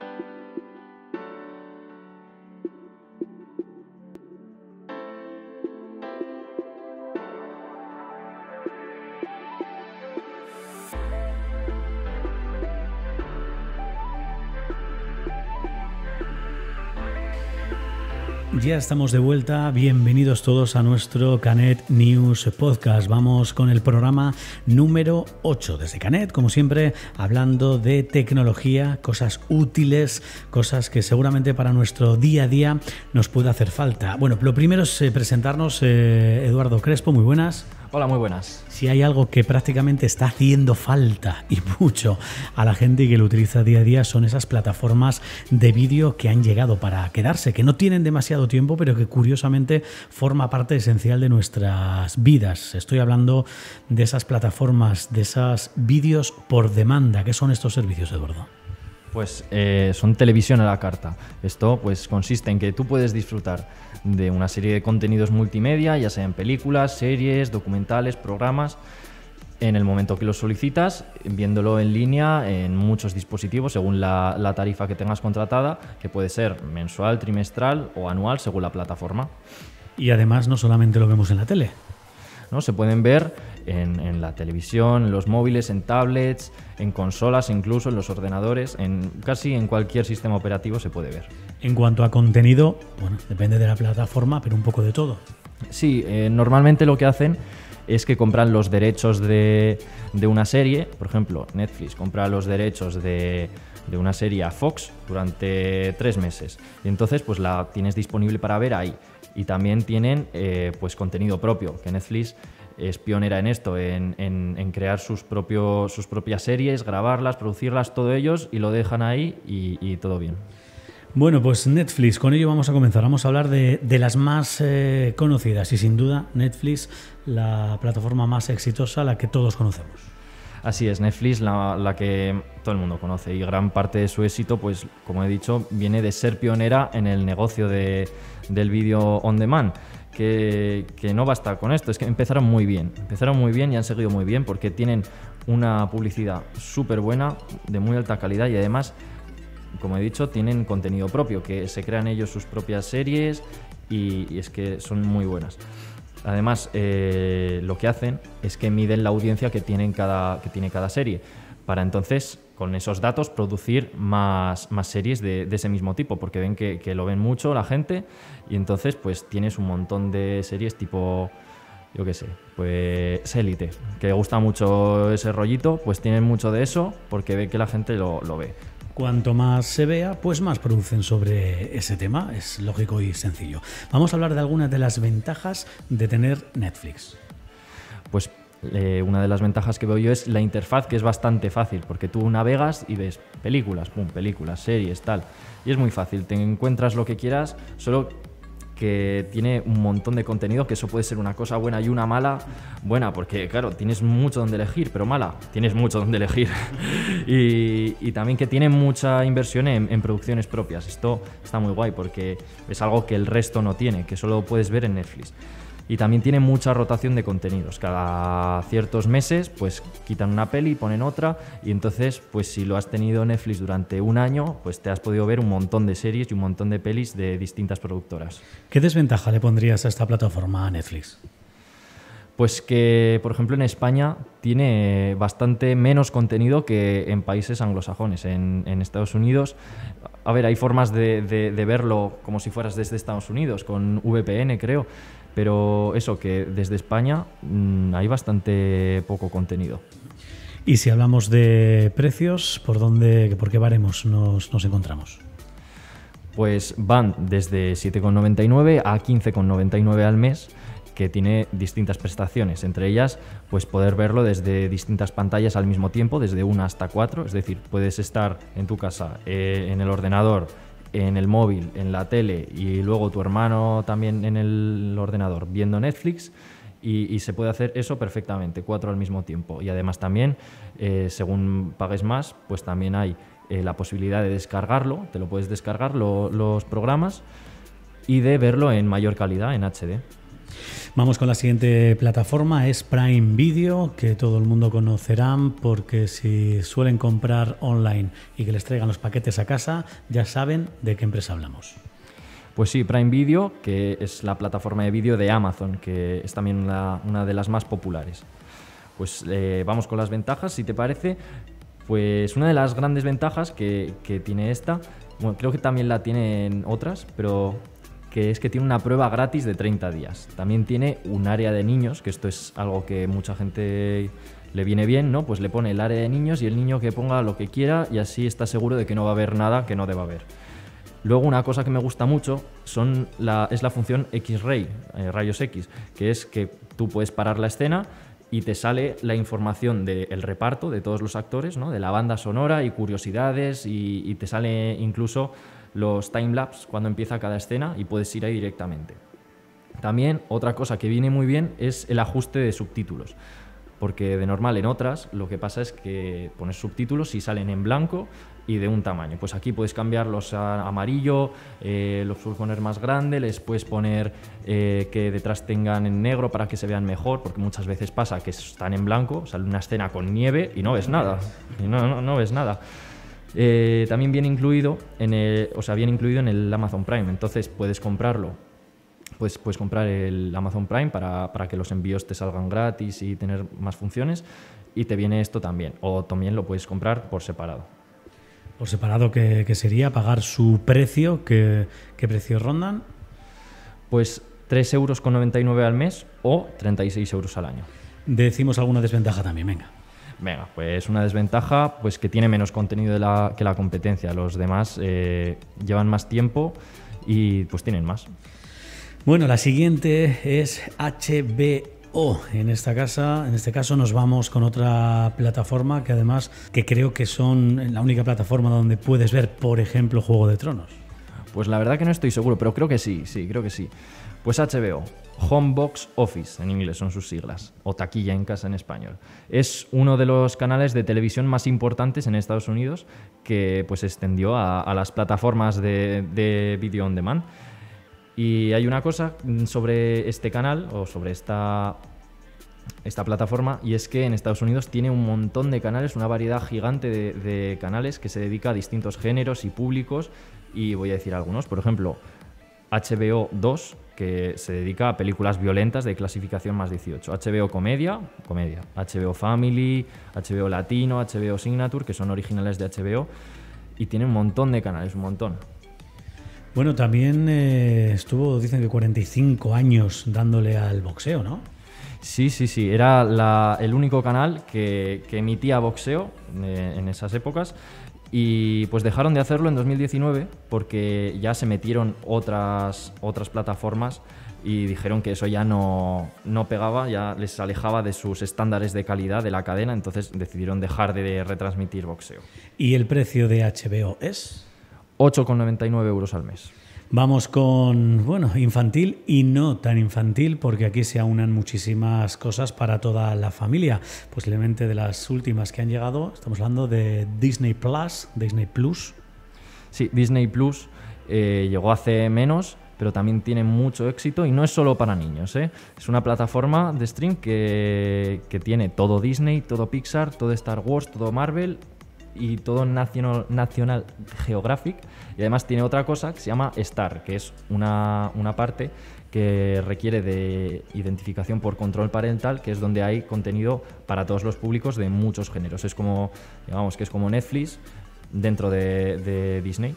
Thank you. Ya estamos de vuelta, bienvenidos todos a nuestro Canet News Podcast. Vamos con el programa número 8 desde Canet, como siempre, hablando de tecnología, cosas útiles, cosas que seguramente para nuestro día a día nos puede hacer falta. Bueno, lo primero es eh, presentarnos, eh, Eduardo Crespo, muy buenas. Hola, muy buenas. Si hay algo que prácticamente está haciendo falta y mucho a la gente y que lo utiliza día a día son esas plataformas de vídeo que han llegado para quedarse, que no tienen demasiado tiempo, pero que curiosamente forma parte esencial de nuestras vidas. Estoy hablando de esas plataformas, de esos vídeos por demanda. ¿Qué son estos servicios, Eduardo? Pues eh, son televisión a la carta. Esto pues consiste en que tú puedes disfrutar de una serie de contenidos multimedia, ya sean películas, series, documentales, programas, en el momento que los solicitas, viéndolo en línea en muchos dispositivos según la, la, tarifa que tengas contratada, que puede ser mensual, trimestral o anual según la plataforma. Y además no solamente lo vemos en la tele. ¿No? Se pueden ver en, en, la televisión, en los móviles, en tablets, en consolas, incluso en los ordenadores, en casi en cualquier sistema operativo se puede ver. En cuanto a contenido, bueno, depende de la plataforma, pero un poco de todo. Sí, eh, normalmente lo que hacen es que compran los derechos de, de, una serie, por ejemplo, Netflix compra los derechos de, de una serie a Fox durante tres meses. Y entonces, pues la tienes disponible para ver ahí. Y también tienen eh, pues contenido propio, que Netflix es pionera en esto, en, en, en crear sus, propios, sus propias series, grabarlas, producirlas, todo ellos, y lo dejan ahí y, todo bien. Bueno, pues Netflix, con ello vamos a comenzar. Vamos a hablar de, de las más eh, conocidas y sin duda Netflix, la plataforma más exitosa, la que todos conocemos. Así es, Netflix, la, que todo el mundo conoce y gran parte de su éxito, pues como he dicho, viene de ser pionera en el negocio de, del vídeo on demand. Que, no basta con esto, es que empezaron muy bien, empezaron muy bien y han seguido muy bien porque tienen una publicidad súper buena, de muy alta calidad y además, como he dicho, tienen contenido propio, que se crean ellos sus propias series y es que son muy buenas. Además, eh, lo que hacen es que miden la audiencia que, tienen cada, que tiene cada serie, para entonces, con esos datos, producir más, más series de, ese mismo tipo, porque ven que, que, lo ven mucho la gente y entonces pues tienes un montón de series tipo, yo qué sé, pues Élite, que gusta mucho ese rollito, pues tienen mucho de eso porque ven que la gente lo, lo ve. Cuanto más se vea, pues más producen sobre ese tema. Es lógico y sencillo. Vamos a hablar de algunas de las ventajas de tener Netflix. Pues eh, una de las ventajas que veo yo es la interfaz, que es bastante fácil, porque tú navegas y ves películas, pum, películas, series, tal. Y es muy fácil, te encuentras lo que quieras, solo que tiene un montón de contenido, que eso puede ser una cosa buena y una mala. Buena, porque claro, tienes mucho donde elegir, pero mala, tienes mucho donde elegir. y, también que tiene mucha inversión en, producciones propias. Esto está muy guay porque es algo que el resto no tiene, que solo puedes ver en Netflix. Y también tiene mucha rotación de contenidos. Cada ciertos meses, pues quitan una peli, y ponen otra. Y entonces, pues si lo has tenido Netflix durante un año, pues te has podido ver un montón de series y un montón de pelis de distintas productoras. ¿Qué desventaja le pondrías a esta plataforma a Netflix? Pues que, por ejemplo, en España tiene bastante menos contenido que en países anglosajones. En, en Estados Unidos, a ver, hay formas de, de, de verlo como si fueras desde Estados Unidos, con VPN, creo pero eso, que desde España mmm, hay bastante poco contenido. Y si hablamos de precios, ¿por dónde, por qué baremos nos, nos encontramos? Pues van desde 7,99 a 15,99 al mes que tiene distintas prestaciones, entre ellas pues poder verlo desde distintas pantallas al mismo tiempo, desde una hasta cuatro, es decir, puedes estar en tu casa, eh, en el ordenador, en el móvil, en la tele y luego tu hermano también en el ordenador viendo Netflix y, se puede hacer eso perfectamente, cuatro al mismo tiempo. Y además también, eh, según pagues más, pues también hay eh, la posibilidad de descargarlo, te lo puedes descargar lo, los programas y de verlo en mayor calidad, en HD. Vamos con la siguiente plataforma, es Prime Video, que todo el mundo conocerán porque si suelen comprar online y que les traigan los paquetes a casa, ya saben de qué empresa hablamos. Pues sí, Prime Video, que es la plataforma de vídeo de Amazon, que es también una, de las más populares. Pues eh, vamos con las ventajas, si te parece. Pues una de las grandes ventajas que, tiene esta, bueno, creo que también la tienen otras, pero que es que tiene una prueba gratis de 30 días. También tiene un área de niños, que esto es algo que mucha gente le viene bien, ¿no? Pues le pone el área de niños y el niño que ponga lo que quiera y así está seguro de que no va a haber nada que no deba haber. Luego una cosa que me gusta mucho son la, es la función X-Ray, eh, rayos X, que es que tú puedes parar la escena y te sale la información del reparto de todos los actores, ¿no? de la banda sonora y curiosidades y, te sale incluso los timelapse cuando empieza cada escena y puedes ir ahí directamente. También otra cosa que viene muy bien es el ajuste de subtítulos porque de normal en otras lo que pasa es que pones subtítulos y salen en blanco y de un tamaño. Pues aquí puedes cambiarlos a amarillo, eh, los puedes poner más grande, les puedes poner eh, que detrás tengan en negro para que se vean mejor, porque muchas veces pasa que están en blanco, sale una escena con nieve y no ves nada. No, no, no ves nada. Eh, también viene incluido en el, o sea, viene incluido en el Amazon Prime, entonces puedes comprarlo pues puedes comprar el Amazon Prime para, para, que los envíos te salgan gratis y tener más funciones y te viene esto también o también lo puedes comprar por separado. Por separado, ¿qué, sería? ¿Pagar su precio? ¿Qué, qué precio rondan? Pues 3,99 euros al mes o 36 euros al año. Decimos alguna desventaja también, venga. Venga, pues una desventaja, pues que tiene menos contenido que la competencia. Los demás eh, llevan más tiempo y pues tienen más. Bueno, la siguiente es HBO. En esta casa, en este caso nos vamos con otra plataforma que además que creo que son la única plataforma donde puedes ver, por ejemplo, Juego de Tronos. Pues la verdad que no estoy seguro, pero creo que sí, sí, creo que sí. Pues HBO, Homebox Office en inglés son sus siglas, o taquilla en casa en español. Es uno de los canales de televisión más importantes en Estados Unidos que pues extendió a, las plataformas de, de video on demand. Y hay una cosa sobre este canal o sobre esta, esta plataforma y es que en Estados Unidos tiene un montón de canales, una variedad gigante de, canales que se dedica a distintos géneros y públicos y voy a decir algunos, por ejemplo, HBO 2 que se dedica a películas violentas de clasificación más 18. HBO Comedia, comedia. HBO Family, HBO Latino, HBO Signature, que son originales de HBO. Y tiene un montón de canales, un montón. Bueno, también eh, estuvo, dicen que 45 años dándole al boxeo, ¿no? Sí, sí, sí. Era el único canal que, emitía boxeo eh, en esas épocas. Y pues dejaron de hacerlo en 2019 porque ya se metieron otras, otras plataformas y dijeron que eso ya no, no pegaba, ya les alejaba de sus estándares de calidad de la cadena, entonces decidieron dejar de retransmitir boxeo. ¿Y el precio de HBO es? 8,99 euros al mes. Vamos con, bueno, infantil y no tan infantil, porque aquí se aunan muchísimas cosas para toda la familia. Posiblemente de las últimas que han llegado, estamos hablando de Disney Plus, Disney Plus. Sí, Disney Plus eh, llegó hace menos, pero también tiene mucho éxito y no es solo para niños. ¿eh? Es una plataforma de stream que, que tiene todo Disney, todo Pixar, todo Star Wars, todo Marvel y todo National, National Geographic. Y además tiene otra cosa que se llama Star, que es una, una parte que requiere de identificación por control parental, que es donde hay contenido para todos los públicos de muchos géneros. Es como, digamos, que es como Netflix dentro de, Disney.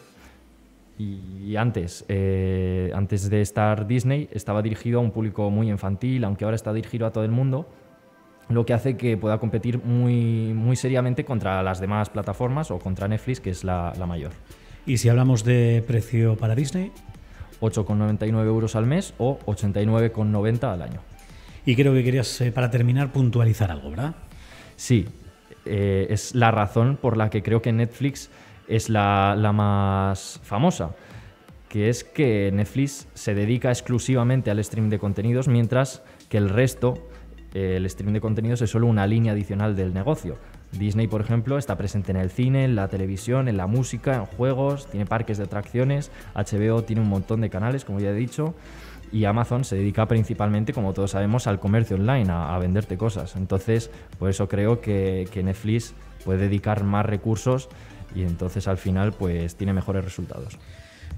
Y antes, eh, antes de estar Disney, estaba dirigido a un público muy infantil, aunque ahora está dirigido a todo el mundo lo que hace que pueda competir muy, muy seriamente contra las demás plataformas o contra Netflix, que es la, mayor. ¿Y si hablamos de precio para Disney? 8,99 euros al mes o 89,90 al año. Y creo que querías, eh, para terminar, puntualizar algo, ¿verdad? Sí, eh, es la razón por la que creo que Netflix es la, la más famosa, que es que Netflix se dedica exclusivamente al stream de contenidos, mientras que el resto el streaming de contenidos es solo una línea adicional del negocio. Disney, por ejemplo, está presente en el cine, en la televisión, en la música, en juegos, tiene parques de atracciones, HBO tiene un montón de canales, como ya he dicho, y Amazon se dedica principalmente, como todos sabemos, al comercio online, a, venderte cosas. Entonces, por eso creo que, que Netflix puede dedicar más recursos y entonces al final pues tiene mejores resultados.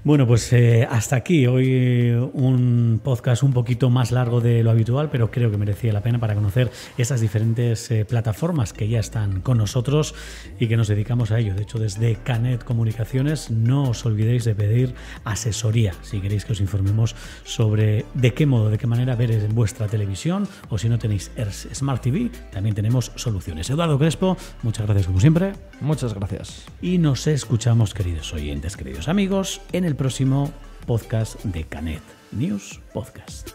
Bueno, pues eh, hasta aquí hoy un podcast un poquito más largo de lo habitual, pero creo que merecía la pena para conocer esas diferentes eh, plataformas que ya están con nosotros y que nos dedicamos a ello. De hecho, desde Canet Comunicaciones no os olvidéis de pedir asesoría si queréis que os informemos sobre de qué modo, de qué manera ver en vuestra televisión o si no tenéis Smart TV, también tenemos soluciones. Eduardo Crespo, muchas gracias como siempre. Muchas gracias. Y nos escuchamos, queridos oyentes, queridos amigos, en el próximo podcast de Canet News Podcast.